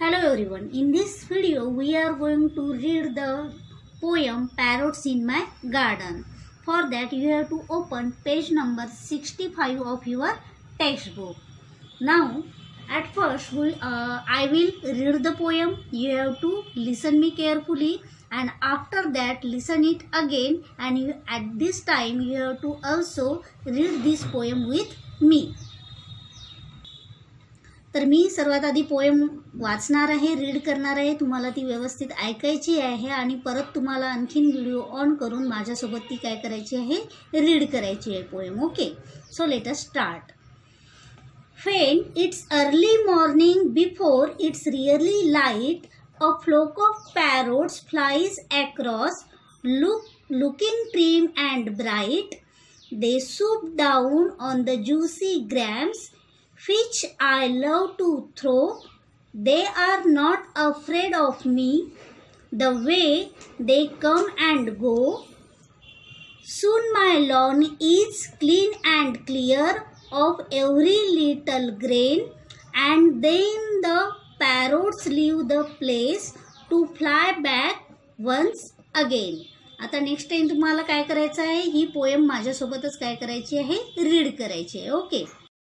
Hello everyone. In this video we are going to read the poem Parrots in My Garden. For that you have to open page number 65 of your textbook. Now at first we, uh, I will read the poem. You have to listen me carefully and after that listen it again and you, at this time you have to also read this poem with me. तर मी सर्वात आधी poem वाचणार आहे read करणार आहे. तुम्हाला ती व्यवस्थित ऐकायची आहे आणि परत तुम्हाला आणखीन व्हिडिओ ऑन करून माझ्यासोबत ती काय करायची आहे रीड करायची आहे poem okay so let us start when it's early morning before it's really light a flock of parrots flies across look looking trim and bright they swoop down on the juicy grapes which I love to throw. They are not afraid of me the way they come and go. Soon my lawn is clean and clear of every little grain, and then the parrots leave the place to fly back once again. आता next time तुम्हाला काय करायचं आहे ही poem माझ्यासोबतच काय करायची आहे read करायची आहे ओके